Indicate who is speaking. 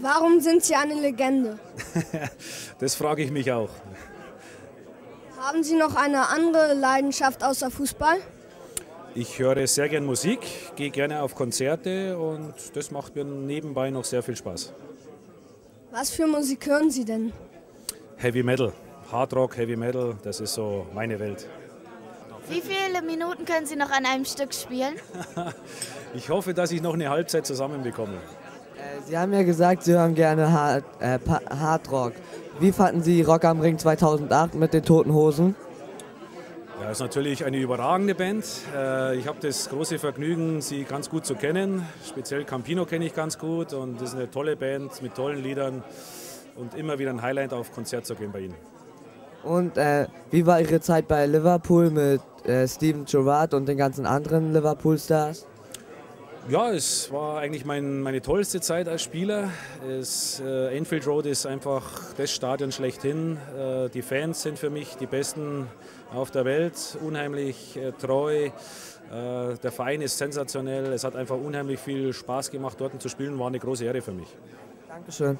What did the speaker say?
Speaker 1: Warum sind Sie eine Legende?
Speaker 2: das frage ich mich auch.
Speaker 1: Haben Sie noch eine andere Leidenschaft außer Fußball?
Speaker 2: Ich höre sehr gern Musik, gehe gerne auf Konzerte und das macht mir nebenbei noch sehr viel Spaß.
Speaker 1: Was für Musik hören Sie denn?
Speaker 2: Heavy Metal, Hard Rock, Heavy Metal, das ist so meine Welt.
Speaker 3: Wie viele Minuten können Sie noch an einem Stück spielen?
Speaker 2: ich hoffe, dass ich noch eine Halbzeit zusammenbekomme.
Speaker 4: Sie haben ja gesagt, Sie hören gerne Hard, äh, Hard Rock. Wie fanden Sie Rock am Ring 2008 mit den Toten Hosen?
Speaker 2: Ja, ist natürlich eine überragende Band. Äh, ich habe das große Vergnügen, sie ganz gut zu kennen. Speziell Campino kenne ich ganz gut und das ist eine tolle Band mit tollen Liedern und immer wieder ein Highlight auf Konzert zu gehen bei ihnen.
Speaker 4: Und äh, wie war Ihre Zeit bei Liverpool mit äh, Steven Gerrard und den ganzen anderen Liverpool-Stars?
Speaker 2: Ja, es war eigentlich mein, meine tollste Zeit als Spieler. Es, äh, Enfield Road ist einfach das Stadion schlechthin. Äh, die Fans sind für mich die besten auf der Welt, unheimlich äh, treu. Äh, der Verein ist sensationell. Es hat einfach unheimlich viel Spaß gemacht, dort zu spielen. War eine große Ehre für mich.
Speaker 4: Dankeschön.